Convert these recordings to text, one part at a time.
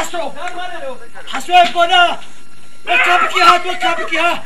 حسو حسو بنا وكابكي هات وكابكي ها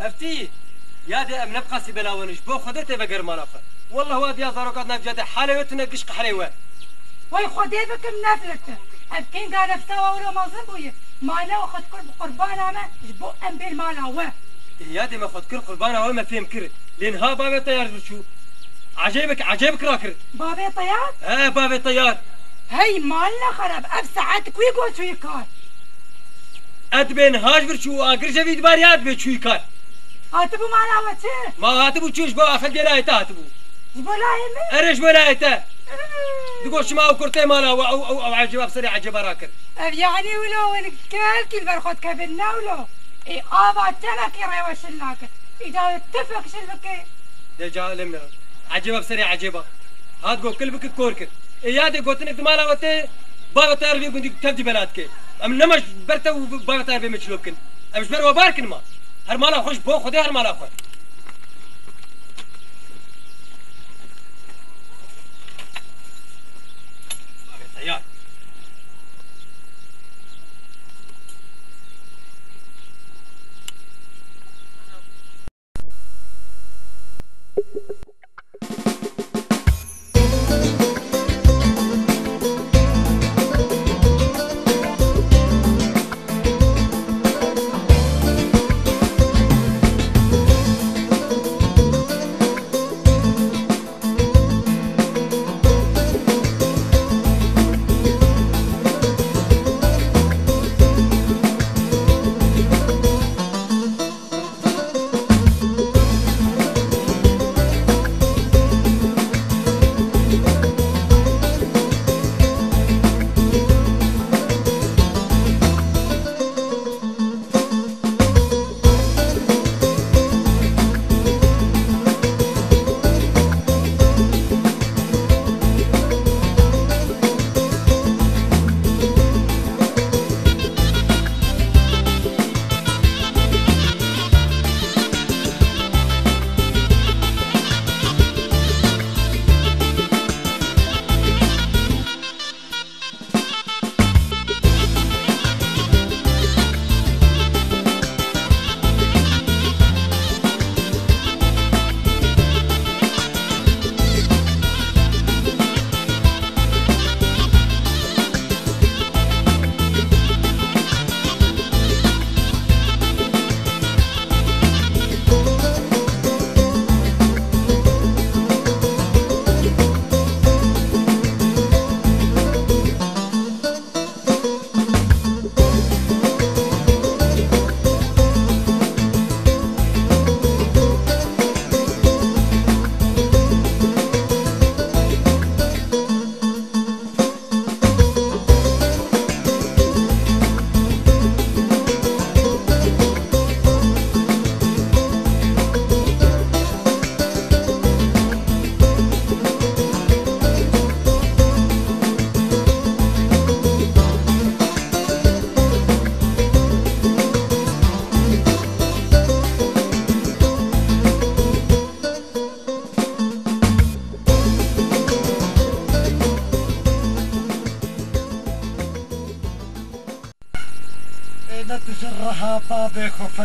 أفتي يا دي أم نبقى سي بلاونش. بو خدته بقر مالافه والله واد يا زاروقات نفجته حالي وتنقش حليوه وای خدای بکم نفلته افکین گا نفتا و رو مازن بویه مالا و خود کرد قربان همه. جبو ام بیل مالا و. يا دي ما خد كل قربانه وما فيهم كرت لين ها بابي طيار شو. عجيبك عجيبك راكر بابی طیار ها بابي طيار هی مالنا خراب اف ساعت کوی گو چوی کار؟ اد بين هاج برشو آگر جويد باريات بشوي كان هاتبو مالا و چه؟ ما هاتبو تشوش بو. افل دي لا هاتبو جبو لاهمه ارش ولا ايتا تقول شما وكرتي مالا أو أو أو, أو عجيب بصري عجيب راكر أف يعني ولو ونكال كل برخد كبنا ولو. إي آبا تلك روش اللاك إذا اتفق شلبك. دجا لمنا. عجيبه بسري عجيبه هات قول كلبك كورك يا دي قلت لك مالا وتي تعرف يقول دي تبدي بلادك أم نمش برتا وبابا تعرف مشلوكن امش بر وباركن ما. هر مالا خوش بو خدي هر مالا خوش.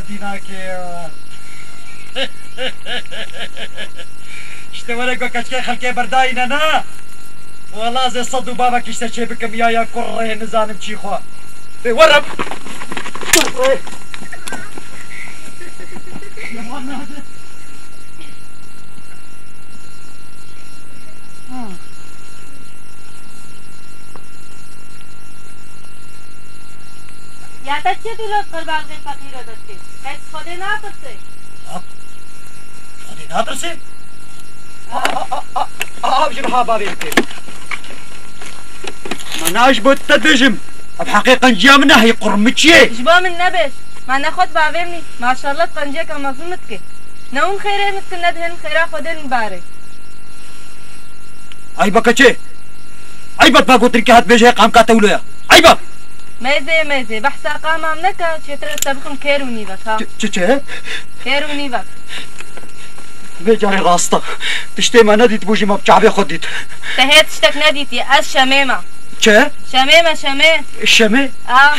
خەڵەتی ناکێوە شتەوەرە گۆ کەچکە خەلکێ بەردای نەنا. وەڵازێ سەد و بابە کیشتە چێ بکەم یا یا کوڕێ نزانم چی خۆ وەرە. ورم یا چه دلت پر باغ فقیر داشتی کس خود ناترسه خدي ناطرسي ابجم ها بابي بكير مناش بود تدجم بحقيقة جامنا هي قرمتشي جبا من نبش ما ناخد باورني ما شاء الله قنجه كم مظلمت كي نون خيره متكن ندهن خيرا بكتشي با هات بيجي قام كاتولويا عيبة مزه مزه. بحثا قامم نکا است تبخم کرونی وکا چه چه؟ کرونی وک بجاری راستا. تشتی ما ندید بوجی ما. بچعبی خود دید. تهیت شتک ندید یه از شمیمه چه؟ شمیمه شمی. شمی؟ آه.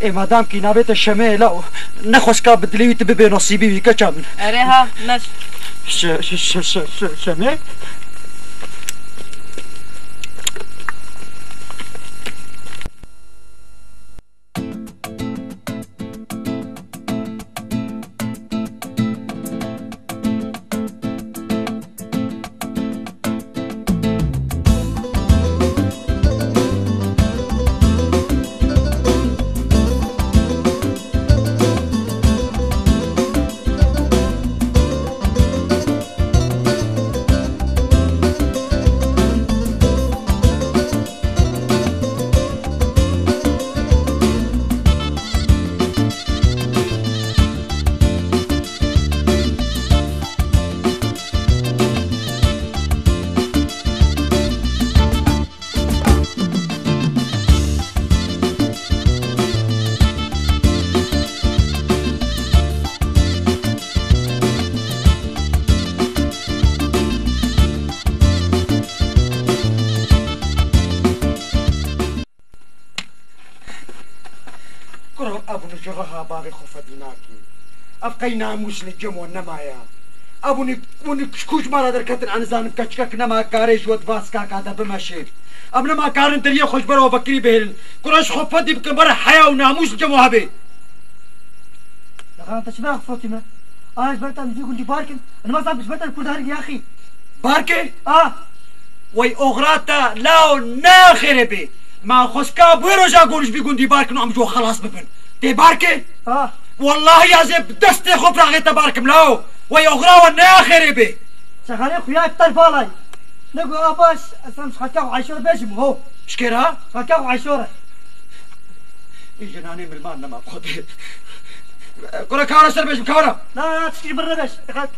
ای مادام کی نابت شمه لاو نخوز که بدلیویت ببه نصیبی وی کچم. اره ها نش. ش ش ش ش شمه؟ نجرها بابي خوف ديناكي افقي ناموس نجم ونمايا ابو نكون كشكوش مرة دركتن عن زانم كشكك نما كاريش ود باسكا كادا بمشي اب نما كارن دريا خوش برا وبكري بهل. كراش خوف دي بكبر حياة وناموس جمو هبي. دخلت شباب فاطمه آه جبرت نجي كنت باركن؟ أنا ما صار جبرت الكل هارج يا آخي. باركي؟ آه. وي اوغراتا لاو ناخر بي. ما بيرو جا قولش بيقول دي بارك نعم جو خلاص ببن. دي باركي آه. والله يا زب دستي خبر على تبارك ملاو وي اوغرا وناخر بي شغالين خويا أكتر بالاي نقول اباش أصلا مش خلكاو عشور بيجم هو شكرا خلكاو عشوره الجناني من المال لما بخد كرة كورة سر بيش كورة لا لا تشكي برا دخلت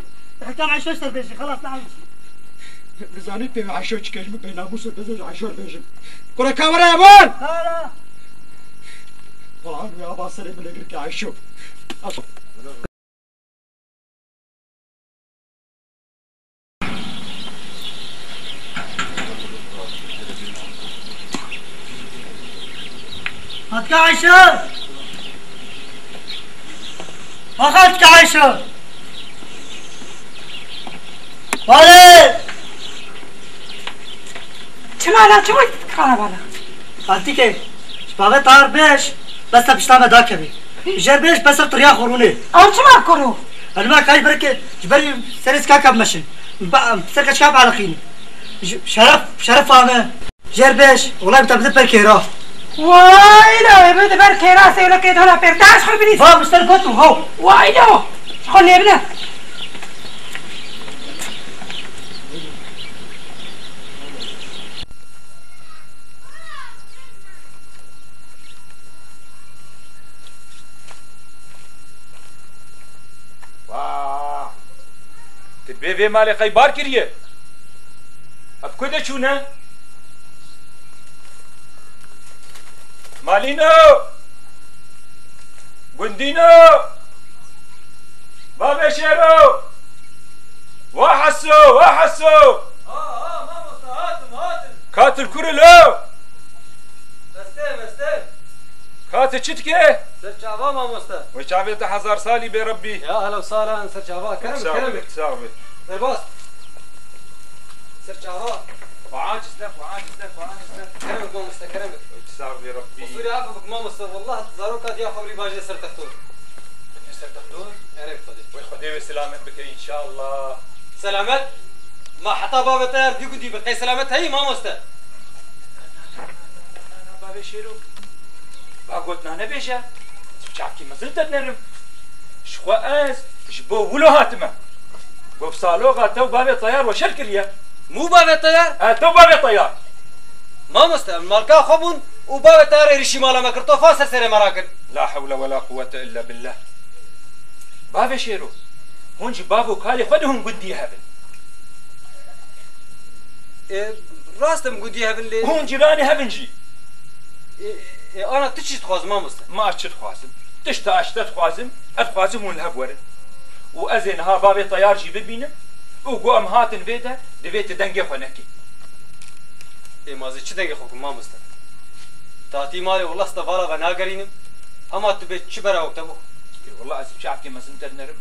كان عشور سر بيجي خلاص نعم لزاني بي عشور تشكيش بي ناموس بزوج عشور بيجم كرة كورة يا بول! لا لا. طلعان يا ابا سليم اللي قلت عشور هاتك عشور اخذتك عشور بالي چمالا چوی خراب بالا هاتيك شبابي طار بيش بس بشتامه داكبي جر بيش بس طريا خوروني أو چما کرو الماء كاي بركة. جبري سرس كاكا بمشن سركة شكاب على خيني. شرف شرف فاهمة جربش والله بتبدأ بركيرا وای لو بده بر کراس ولا كده ولا برداش خل بني ها مستر كنتم هو. وای لو خل يبنا تبي في مالي خيبار كرية. افكو شونا مالينو قندينو بابا شيرو وحسو وحسو آه آه ماما هاتم هاتم كاتل كورلو سرچاوا ماموستا وشعبيت هزار سالي بربي يا هلا وسهلا سرچاوا كرم كرم ساوي درباس سرچاوا وعاجز لك وعاجز لك وعاجز لك كرمك ماموستا كرمك تساوي ربي وصولي عفوك ماموستا والله زاروكا يا خبري باجي سر تختور سر تختور عرف خدي ويخدي سلامت بكري ان شاء الله سلامت ما حتى بابا تيار دي قدي بتقي سلامت هي ماموستا أنا بابي شيرو باقوتنا أنا بيشا شعبكي ما زلت نرم. شخوا اس شبو ولو هاتمه. وبصالو غاتو بابي طيار وشركليا مو بابا تيار هاتو بابي طيار ماموستا مالكا خبون وبابا تيار ريشي مالا ما كرتو فاسر سري مراكن لا حول ولا قوة إلا بالله. بابي شيرو هون بابو كالي خدهم بدي هبل إيه راستم گودی هبن لي هون جيراني هبنجي E, ana tu çi dixwazim mamoste? Ma çi dixwazim? Tişt ta eş te dixwazim, ev dixwazim hûn li hev werin. û ez ê niha bavê tayar jî bibînim û gu em hatin vê de divê te dengê xwe nekî. Ê mazê çi dengê xwe mamoste? Tatî malê wala stevala ve nagerînim, hema tu bê çi bera te bû? والله اسف شعبتي ما سنت النرم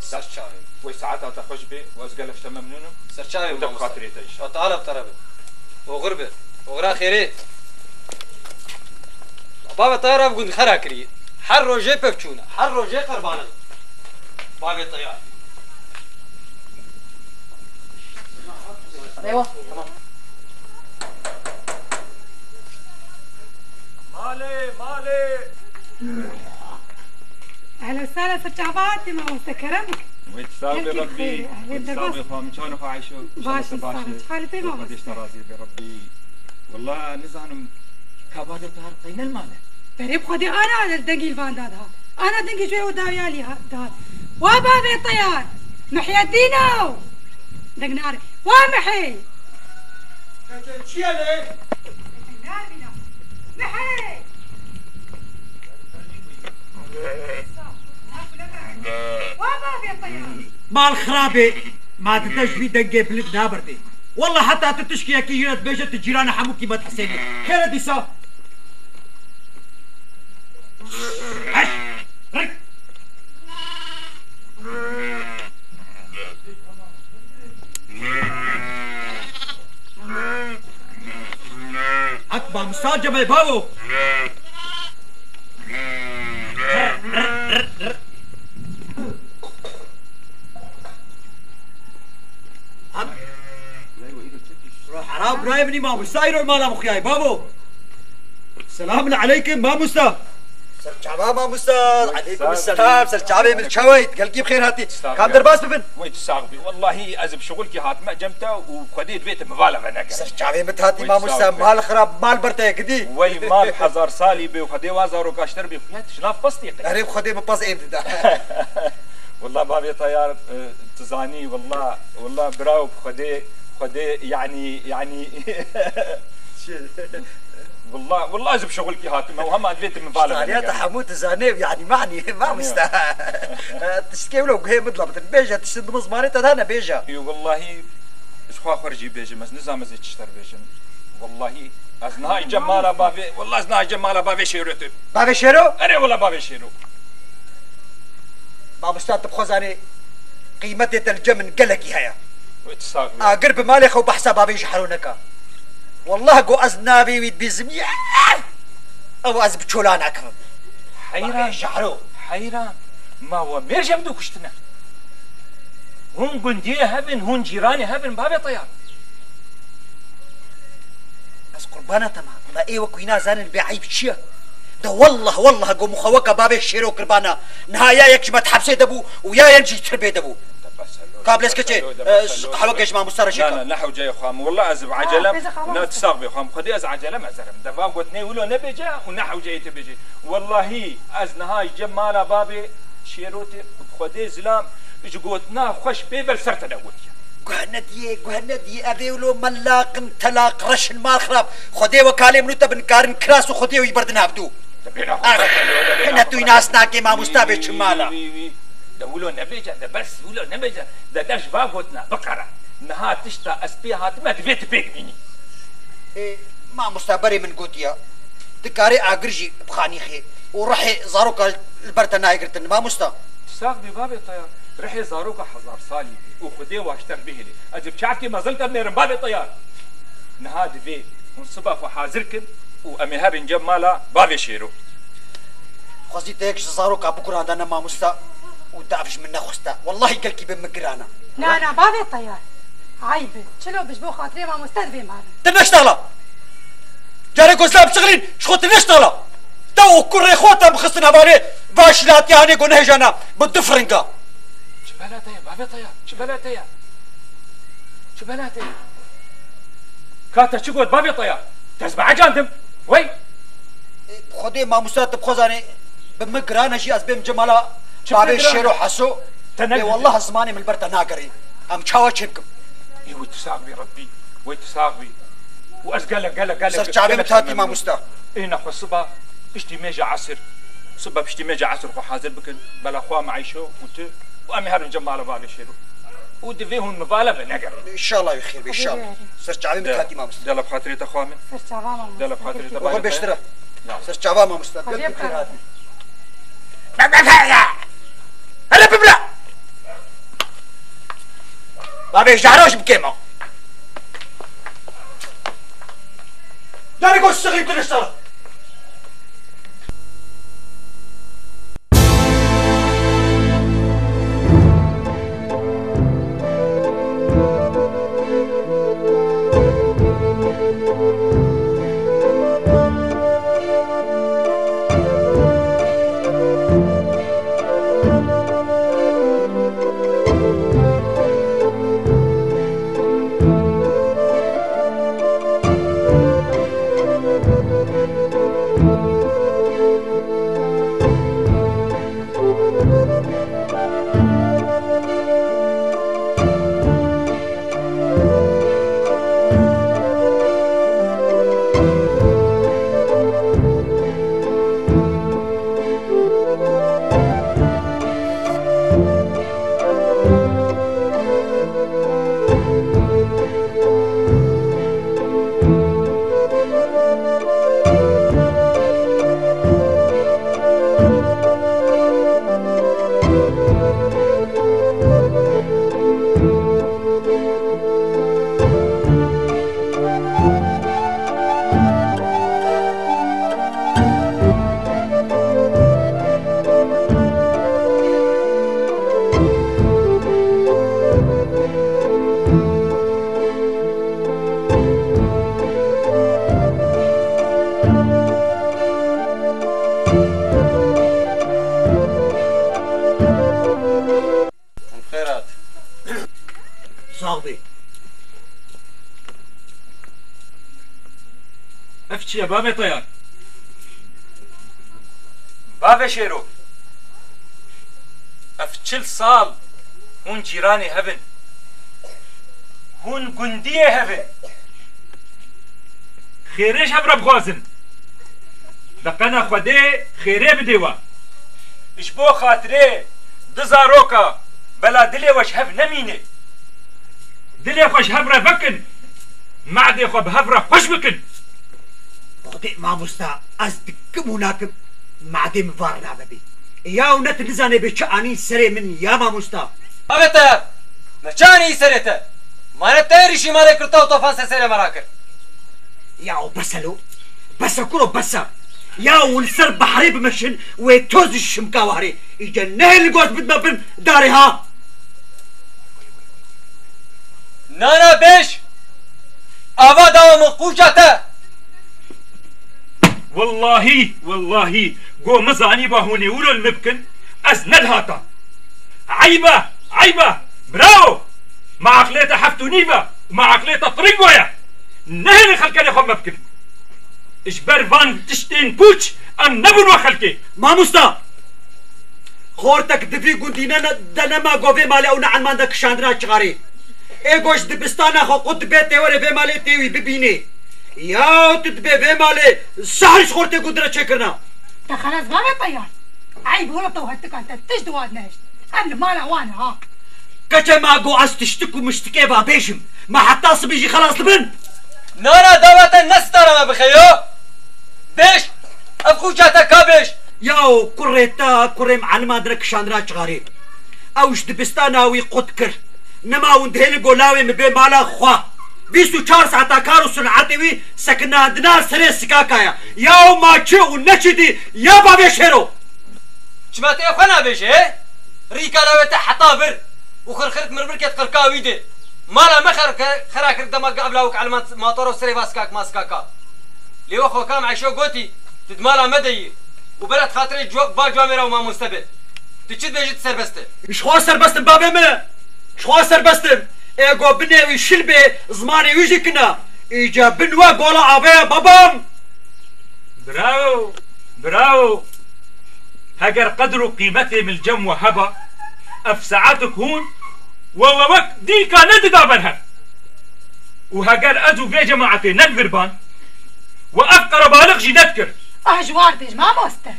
سر شاوي وساعات تخش بي وازقل اشتممنونم سر شاوي خاطري تعيش وطالب تربي وغربه وغرا خيريت بابا طيارة بقول خرا كري. حر روجي بفچونا حر روجي قربانا. بابا طيارة أيوه. مالي مالي. أهلا وسهلا ست ما مستكرمك ويتساوي يمكن ربي. بالبس. خام شلون عايشوا باش نصاحب حالي بما قديش تراضي بربي والله نزانم كابادة طهر قينا المالة بريب خدي أنا الدنقي الفان داد ها. أنا دنقي شوي وداويالي ها داد. وبابي الطيار محي الدينو دق ناري ومحي محي وبابي الطيار مال خرابي ما تدش في دقة بلد نابردي والله حتى تتشكي كي جرت بيجت الجيران حموكي ما تحسيني خير دي يا بابو روح حرام رايبني ما مستايرو مالا مخياي بابو سلام عليكم ما مستا سر شعبان ما مستا عليكم السلام. سر شعبي من الشويت قال كيف خير هاتي. كام درباس ببن. ويتساغبي والله أزب شغلك هات ما جمتا وخديت بيت مبالغة أنا سر شعبي متهاتي ما مستا مال خراب مال برتا قدي. وي مال حزار سالي بي وخدي وازارو كاشتر بي. خيات شناف بسطي قريب خدي مباز ابدا والله بابي طيار آه، تزاني. والله والله براو خدي خدي يعني يعني. والله والله ازب شغلك هات ما وهم ادفيت مبالغة عليها حموت زانيب يعني معني ما مستا تشتكي ولو هي مطلبة بيجا تشتد مزماري تدانا بيجا. إي والله اخوا خرجي بيجي مس نظام زي تشتر بيجن والله از نهاي جمالا بابي والله از نهاي جمالا بابي شيروت بابي شيرو؟ اري والله بابي شيرو. ما مستا تبخوزاني قيمتي الجمن قلقي هيا. ويتساغ قرب مالي خو بحسب بابي يجحرونك والله قو أزنابي ويد بيزمي أو أزب تشولانك حيران يجحرو حيران ما هو ميرجع بدو كشتنا هون قندية هبن هون جيراني هبن بابي طيار بس قربانا تمام ما. إيه وكوينا زان البيعيب شيا ده والله والله قو مخوكا بابي الشيرو قربانا نهايا يكشمة حبسي دبو ويا ينجي تربي دبو قبل اسكتي قهوه كيش ما مستر شي لا نحو جاي خام والله از عجله نتساق بي خام خدي از عجله مزرم دبا قلتني ولو نبي جا ونحو جاي تبيجي والله از نهاي جمالا بابي شيروتي خدي زلام. جوتنا خوش بيبل سرت دوتي گوهندیه گوهندیه اویلو ملاقن تلاق رشن مال خراب. خودی و کالم رو تبن کارن کراس و خودی و یبردن عبدو. نه توی ناس ناکه ما مستابه چمالا نبي جا ده بس ولو نبي جا ده داش فاقوتنا بقرة نها تشتا اسبيها ما تبيت بيك بيني إيه، ما مستبري من قوتيا تكاري اجرجي بخاني خي وروحي زاروكا البرتنا يقرتن ما مستا ساق ببابي طيار رحي زاروكا حزار صالي وخدي واشتر به لي اجب شعبكي ما زلت من بابي طيار نهاد في ونصبح وحازركن وامي هابن جمالا بابي شيرو خزي تيكش زاروكا بكره هذا ما مستا ودافش من خستا والله قلكي بمقرانا لا لا بابي الطيار عيبة شلو بشبو خاطري ما مستدفي معنا تنشتغلا جاري كوزلاب شغلين شخو تنشتغلا تو كل خوتا بخصنا بالي باش لا تياني قو نهجانا بالدفرنقا شبالات يا بابي طيار. شبالات يا شبالات يا كاتا شقود بابي طيار. تسمع جاندم؟ وي. خدي ما مستا تبخوزاني بمقرانا شي ازبيم جمالا. بابي؟ الشيرو حسو؟ تنقل. إيه والله زماني من البرتا ناقري. أم تشاوا تشيبكم اي ويتساق بي ربي؟ ويتساق بي وأش قال لك؟ قال لك قال لك سر شعبي شمام. ما مستا اي نحو الصبا اشتي ميجا عصر. صبا بشتي ميجا عصر خو حاضر بكن. بلا خوا معيشو وت وأمي هرن جمع على بالي شيرو. ودفيهن مبالغه نقر إن شاء الله يخير إن شاء الله. سر شعبي متهاتي ما مستا دلا بخاطري تخوامن دلا بخاطري وغل تبالي بيشترى. نعم. سر شعبا ما مستا بخير. بخير هاتي Aveżdżaroś bkiemo! Dlaczego z tego interesował? افتشي يا بابي طيار بابا شيرو افتشل صال هون جيراني هبن هون قندية هبن خيريش هبرا بخوازن دقنا خودي خيري بديوا اش بو خاطري دزاروكا بلا دلي وش هب نميني دلي خوش هبرا بكن معدي خو بهبرا خوش بكن تطبيق مع مستا أزدك مناكب مع دي مفار لعببي يا ونت نزاني بشأني سري من يا ما مستا أبتا مشاني سريتا ما نتاري شي مالك رتاو طفان سري مراكر يا وبسلو بس كرو بس يا ونسر بحري بمشن ويتوز الشمكا وهري يجنه القوس بدبن دارها نانا بيش أبدا ومقوشته والله والله. قو مزاني باهوني ولو المبكن. از ندهاتا عيبة عيبة. براو. مع عقليته حفتو نيفا ومع عقليته طريق ويا. نهني خلقني خو مبكن. اجبر فان تشتين بوش أم نبن وخلقي ما مستا. خورتك دفي قندينا دنما قوفي مالي أو نعن ماندك شاندنا شغاري. اي قوش دبستانا خو قد بيتي وري في مالي تيوي ببيني. يا تتبي مالي سهل شخورتي قدرة شكرنا تا خلاص غانا طيار عيب ولا توهتك انت تجدوا ناشت أنا مالا وأنا ها كتا ما قو استشتك ومشتكي بابيشم ما حتى صبيجي خلاص لبن نانا دوات الناس ترى ما بخيو بيش افخو جاتا كابيش ياو كريتا كريم علما درك شانرا شغاري اوش دبستانا وي قد كر نما وندهيل قولاوي مبي مالا خواه 24 ساعتا کارو صنعتی وی سکنادنا سره سکا کایا. یا یاو ماچه أو نچی دی یا با بیشه رو شماتی خنا بیشه ريكالا وتا خر وخرخرت مربر کت قركاوي دي مالا ما خراكر دماغ قبلاوك على الماطور وسري فاسكاك ماسكاكا لي وخو كام عشو مالا مدهی و برات خاطري جو با جوامرا وما مستبد تشد بيجي تسربستم شخوا سربستم بابي ما شخوا سربستم. ايغو بنيوي شلبي زماني ويجي كنا ايجا بنوا قولا عبايا بابام براو براو هجر قدر قيمته من الجم وهبة اف ساعاتك هون ووك ديكا ندقا بنها وهاجر ازو في جماعتي نكبر بان وافقر بالغ جي نذكر آه جواردج ما موسته